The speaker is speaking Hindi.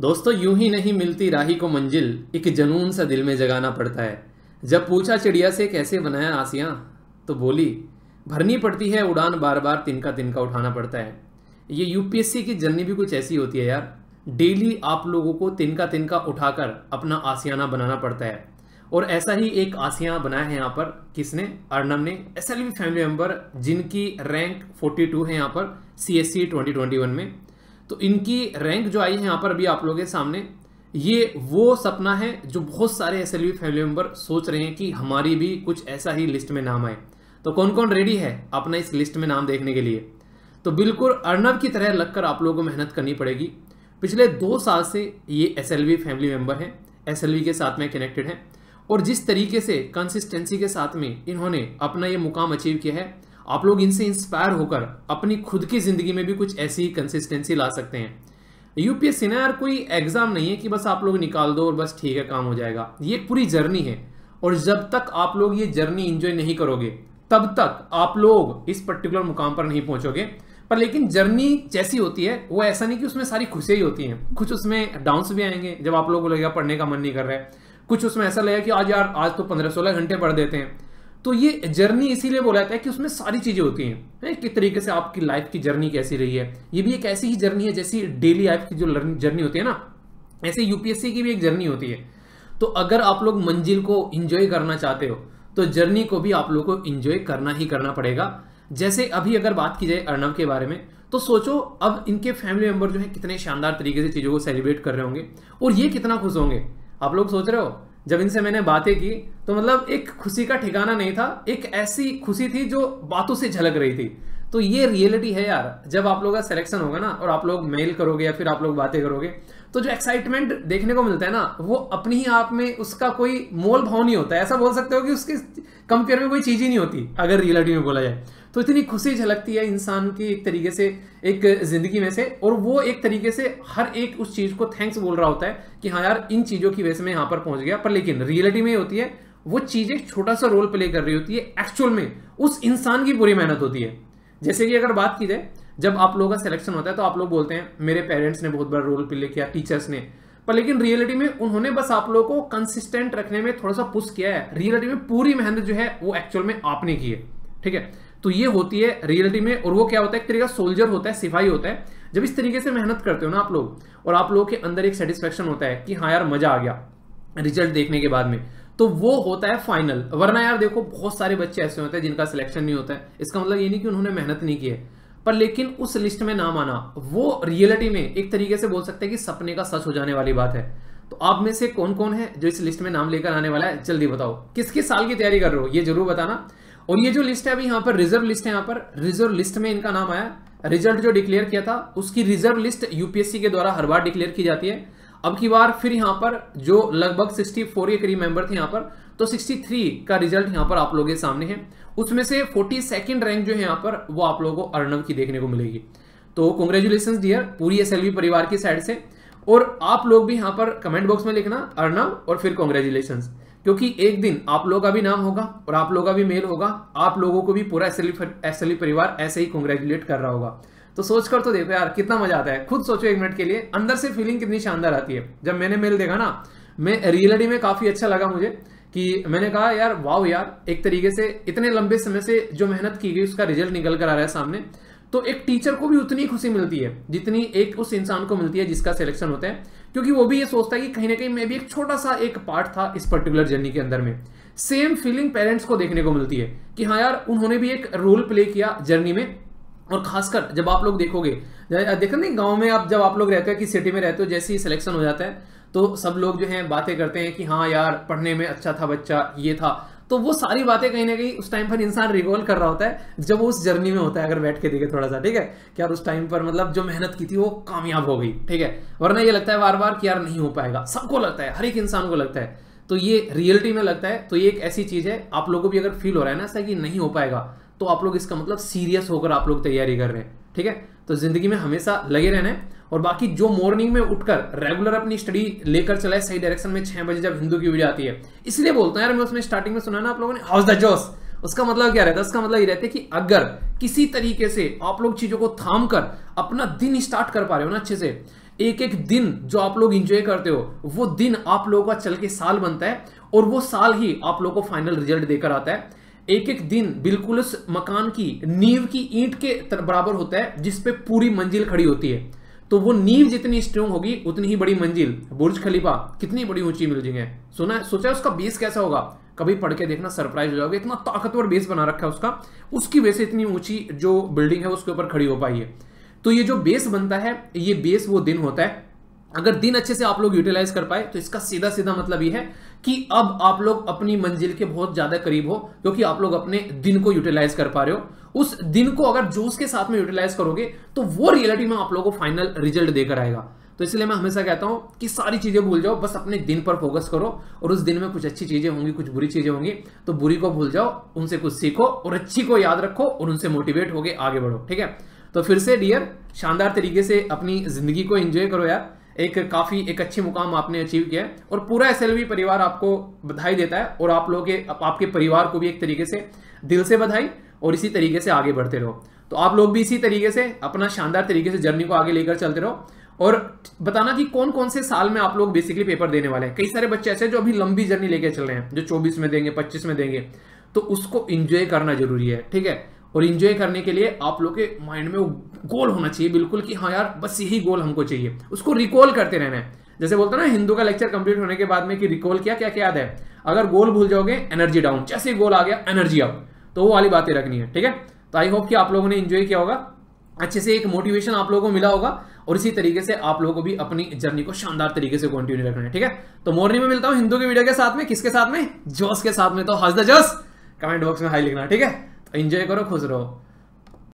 दोस्तों, यूँ ही नहीं मिलती राही को मंजिल, एक जनून सा दिल में जगाना पड़ता है। जब पूछा चिड़िया से, कैसे बनाया आसियाँ? तो बोली, भरनी पड़ती है, उड़ान बार बार तिनका तिनका उठाना पड़ता है। ये यूपीएससी की जर्नी भी कुछ ऐसी होती है यार। डेली आप लोगों को तिनका तिनका उठाकर अपना आसियाना बनाना पड़ता है। और ऐसा ही एक आसिया बनाया है यहाँ पर, किसने? अर्नब ने। एस फैमिली मेंबर जिनकी रैंक 42 है यहाँ पर सी एस सी में। तो इनकी रैंक जो आई है यहाँ पर अभी आप लोगों के सामने, ये वो सपना है जो बहुत सारे एसएलवी फैमिली मेंबर सोच रहे हैं कि हमारी भी कुछ ऐसा ही लिस्ट में नाम आए। तो कौन कौन रेडी है अपना इस लिस्ट में नाम देखने के लिए? तो बिल्कुल अर्नब की तरह लगकर आप लोगों को मेहनत करनी पड़ेगी। पिछले दो साल से ये SLV फैमिली मेंबर हैं एस के साथ में कनेक्टेड हैं। और जिस तरीके से कंसिस्टेंसी के साथ में इन्होंने अपना ये मुकाम अचीव किया है आप लोग इनसे इंस्पायर होकर अपनी खुद की ज़िंदगी में भी कुछ ऐसी ही कंसिस्टेंसी ला सकते हैं। यूपीएससी ना यार, कोई एग्ज़ाम नहीं है कि बस आप लोग निकाल दो और बस ठीक है, काम हो जाएगा। ये एक पूरी जर्नी है। और जब तक आप लोग ये जर्नी इंजॉय नहीं करोगे, तब तक आप लोग इस पर्टिकुलर मुकाम पर नहीं पहुंचोगे। पर लेकिन जर्नी जैसी होती है, वो ऐसा नहीं कि उसमें सारी खुशियाँ ही होती हैं। कुछ उसमें डाउन्स भी आएँगे, जब आप लोगों को लगेगा पढ़ने का मन नहीं कर रहा है। कुछ उसमें ऐसा लगेगा कि आज यार, आज तो पंद्रह सोलह घंटे पढ़ देते हैं। तो ये जर्नी इसीलिए बोला जाता है कि उसमें सारी चीज़ें होती हैं। है, किस तरीके से आपकी लाइफ की जर्नी कैसी रही है। ये भी एक ऐसी ही जर्नी है जैसी डेली लाइफ की जो जर्नी होती है ना। ऐसे यूपीएससी की भी एक जर्नी होती है। तो अगर आप लोग मंजिल को इंजॉय करना चाहते हो तो जर्नी को भी आप लोग को इंजॉय करना ही करना पड़ेगा। जैसे अभी अगर बात की जाए अर्णव के बारे में तो सोचो अब इनके फैमिली मेंबर जो है, कितने शानदार तरीके से चीज़ों को सेलिब्रेट कर रहे होंगे, और ये कितना खुश होंगे। आप लोग सोच रहे हो जब इनसे मैंने बातें की तो मतलब एक खुशी का ठिकाना नहीं था, एक ऐसी खुशी थी जो बातों से झलक रही थी। तो ये रियलिटी है यार, जब आप लोग का सिलेक्शन होगा ना, और आप लोग मेल करोगे या फिर आप लोग बातें करोगे तो जो एक्साइटमेंट देखने को मिलता है ना, वो अपनी ही आप में उसका कोई मोल भाव नहीं होता। है ऐसा बोल सकते हो कि उसके कंपेयर में कोई चीज़ ही नहीं होती, अगर रियलिटी में बोला जाए। तो इतनी खुशी झलकती है इंसान की एक तरीके से, एक ज़िंदगी में से, और वो एक तरीके से हर एक उस चीज़ को थैंक्स बोल रहा होता है कि हाँ यार, इन चीज़ों की वजह से मैं यहाँ पर पहुँच गया। पर लेकिन रियलिटी में होती है, वो चीज़ एक छोटा सा रोल प्ले कर रही होती है एक्चुअल में उस इंसान की पूरी मेहनत होती है। जैसे कि अगर बात की जाए, जब आप लोगों का सिलेक्शन होता है तो आप लोग बोलते हैं, मेरे पेरेंट्स ने बहुत बड़ा रोल प्ले किया टीचर्स ने। पर लेकिन रियलिटी में उन्होंने बस आप लोगों को कंसिस्टेंट रखने में थोड़ा सा पुश किया है। रियलिटी में पूरी मेहनत जो है, वो एक्चुअल में आपने की है। ठीक है? तो ये होती है रियलिटी में और वो क्या होता है? एक तरीका सोल्जर होता है, सिपाही होता है। जब इस तरीके से मेहनत करते हो ना आप लोग, और आप लोगों के अंदर एक सेटिस्फेक्शन होता है कि हाँ यार, मज़ा आ गया रिज़ल्ट देखने के बाद में तो वो होता है फाइनल वरना यार देखो, बहुत सारे बच्चे ऐसे होते हैं जिनका सिलेक्शन नहीं होता है। इसका मतलब ये नहीं कि उन्होंने मेहनत नहीं की है। पर लेकिन उस लिस्ट में नाम आना, वो रियलिटी में एक तरीके से बोल सकते हैं कि सपने का सच हो जाने वाली बात है। तो आप में से कौन कौन है जो इस लिस्ट में नाम लेकर आने वाला है? जल्दी बताओ। किस किस साल की तैयारी कर रहे हो? ये ज़रूर बताना। और ये जो लिस्ट है अभी यहाँ पर रिज़र्व लिस्ट है यहाँ पर रिज़र्व लिस्ट में इनका नाम आया। रिज़ल्ट जो डिक्लेयर किया था, उसकी रिज़र्व लिस्ट यूपीएससी के द्वारा हर बार डिक्लेयर की जाती है। अब की बार फिर यहाँ पर जो लगभग 64 के करीब मेंबर थे यहाँ पर तो 63 का रिज़ल्ट यहाँ पर आप लोगों के सामने है। उसमें से फोर्टी सेकेंड रैंक जो है यहाँ पर, वो आप लोगों को अर्नव की देखने को मिलेगी। तो कॉन्ग्रेचुलेशन डियर पूरी एसएलवी परिवार की साइड से। और आप लोग भी यहाँ पर कमेंट बॉक्स में लिखना अर्नव और फिर कॉन्ग्रेचुलेशन क्योंकि एक दिन आप लोगों का भी नाम होगा और आप लोगों का भी मेल होगा, आप लोगों को भी पूरा एस एल परिवार ऐसे ही कॉन्ग्रेचुलेट कर रहा होगा। तो सोच कर तो देखो यार, कितना मज़ा आता है। खुद सोचो एक मिनट के लिए, अंदर से फीलिंग कितनी शानदार आती है। जब मैंने मेल देखा ना, मैं रियलिटी में काफ़ी अच्छा लगा मुझे कि मैंने कहा, यार वाह यार, एक तरीके से इतने लंबे समय से जो मेहनत की गई, उसका रिज़ल्ट निकल कर आ रहा है सामने। तो एक टीचर को भी उतनी खुशी मिलती है, जितनी एक उस इंसान को मिलती है जिसका सिलेक्शन होता है। क्योंकि वो भी ये सोचता है कि कहीं ना कहीं मैं भी एक छोटा सा एक पार्ट था इस पर्टिकुलर जर्नी के अंदर में। सेम फीलिंग पेरेंट्स को देखने को मिलती है कि हाँ यार, उन्होंने भी एक रोल प्ले किया जर्नी में। और खासकर जब आप लोग देखोगे देखो नहीं, गाँव में आप, जब आप लोग रहते हो कि सिटी में रहते हो, जैसे ही सिलेक्शन हो जाता है तो सब लोग जो हैं बातें करते हैं कि हाँ यार, पढ़ने में अच्छा था बच्चा, ये था। तो वो सारी बातें कहीं ना कहीं उस टाइम पर इंसान रिकॉल कर रहा होता है, जब वो उस जर्नी में होता है, अगर बैठ के देखे थोड़ा सा ठीक है? कि यार उस टाइम पर मतलब जो मेहनत की थी, वो कामयाब हो गई, ठीक है? वरना ये लगता है बार बार कि यार नहीं हो पाएगा। सबको लगता है, हर एक इंसान को लगता है। तो ये रियलिटी में लगता है तो ये एक ऐसी चीज़ है, आप लोगों को भी अगर फील हो रहा है ना, ऐसा कि नहीं हो पाएगा तो आप लोग इसका मतलब सीरियस होकर आप लोग तैयारी कर रहे हैं, ठीक है? तो ज़िंदगी में हमेशा लगे रहना है। और बाकी जो मॉर्निंग में उठकर रेगुलर अपनी स्टडी लेकर चला है, सही डायरेक्शन में छह बजे जब हिंदू की वीडियो आती है। इसलिए बोलता हूँ यार, मैं उसमें स्टार्टिंग में सुना ना आप लोगों ने हाउस द जोस उसका मतलब क्या रहता है? उसका मतलब ये रहता है कि अगर किसी तरीके से आप लोग चीज़ों को थाम कर अपना दिन स्टार्ट कर पा रहे हो ना अच्छे से एक एक दिन जो आप लोग इंजॉय करते हो, वो दिन आप लोगों का चल के साल बनता है और वो साल ही आप लोगों को फाइनल रिज़ल्ट देकर आता है। एक एक दिन बिल्कुल उस मकान की, नींव की ईंट के बराबर होता है जिसपे पूरी मंजिल खड़ी होती है। तो वो नींव जितनी स्ट्रोंग होगी, उतनी ही बड़ी मंजिल, बुर्ज खलीफा, कितनी बड़ी ऊँची बिल्डिंग है सुना, सोचा उसका बेस कैसा होगा? कभी पढ़ के देखना सरप्राइज़ हो जाओगे। इतना ताकतवर बेस बना रखा है उसका। उसकी वजह से इतनी ऊँची जो बिल्डिंग है, उसके ऊपर खड़ी हो पाई है। तो ये जो बेस बनता है, ये बेस वो दिन होता है अगर दिन अच्छे से आप लोग यूटिलाइज कर पाए तो इसका सीधा सीधा मतलब ये है कि अब आप लोग अपनी मंजिल के बहुत ज़्यादा करीब हो, क्योंकि आप लोग अपने दिन को यूटिलाइज कर पा रहे हो। उस दिन को अगर जोश के साथ में यूटिलाइज करोगे तो वो रियलिटी में आप लोगों को फाइनल रिज़ल्ट देकर आएगा। तो इसलिए मैं हमेशा कहता हूँ कि सारी चीज़ें भूल जाओ, बस अपने दिन पर फोकस करो, और उस दिन में कुछ अच्छी चीज़ें होंगी, कुछ बुरी चीज़ें होंगी तो बुरी को भूल जाओ, उनसे कुछ सीखो, और अच्छी को याद रखो, और उनसे मोटिवेट होके आगे बढ़ो, ठीक है? तो फिर से डियर शानदार तरीके से अपनी ज़िंदगी को एंजॉय करो यार। एक काफ़ी, एक अच्छी मुकाम आपने अचीव किया है। और पूरा एस परिवार आपको बधाई देता है और आप लोग के आपके परिवार को भी एक तरीके से दिल से बधाई और इसी तरीके से आगे बढ़ते रहो। तो आप लोग भी इसी तरीके से, अपना शानदार तरीके से जर्नी को आगे लेकर चलते रहो। और बताना कि कौन कौन से साल में आप लोग बेसिकली पेपर देने वाले हैं। कई सारे बच्चे ऐसे जो अभी लंबी जर्नी लेके चल रहे हैं, जो 24 में देंगे 25 में देंगे। तो उसको इंजॉय करना ज़रूरी है, ठीक है? और इंजॉय करने के लिए आप लोग के माइंड में वो गोल होना चाहिए बिल्कुल कि हाँ यार, बस यही गोल हमको चाहिए। उसको रिकॉल करते रहना है। जैसे बोलते ना, हिंदू का लेक्चर कंप्लीट होने के बाद में कि रिकॉल किया क्या क्या याद है? अगर गोल भूल जाओगे एनर्जी डाउन जैसे गोल आ गया एनर्जी अप तो वो वाली बातें रखनी है, ठीक है? तो आई होप कि आप लोगों ने इंजॉय किया होगा। अच्छे से एक मोटिवेशन आप लोगों को मिला होगा और इसी तरीके से आप लोगों को भी अपनी जर्नी को शानदार तरीके से कंटिन्यू रखना है, ठीक है? तो मॉर्निंग में मिलता हूँ हिंदू के वीडियो के साथ में। किसके साथ में? जोश के साथ में। तो हज द जोश। कमेंट बॉक्स में हाई लिखना, ठीक है? एंजॉय करो खुश रहो।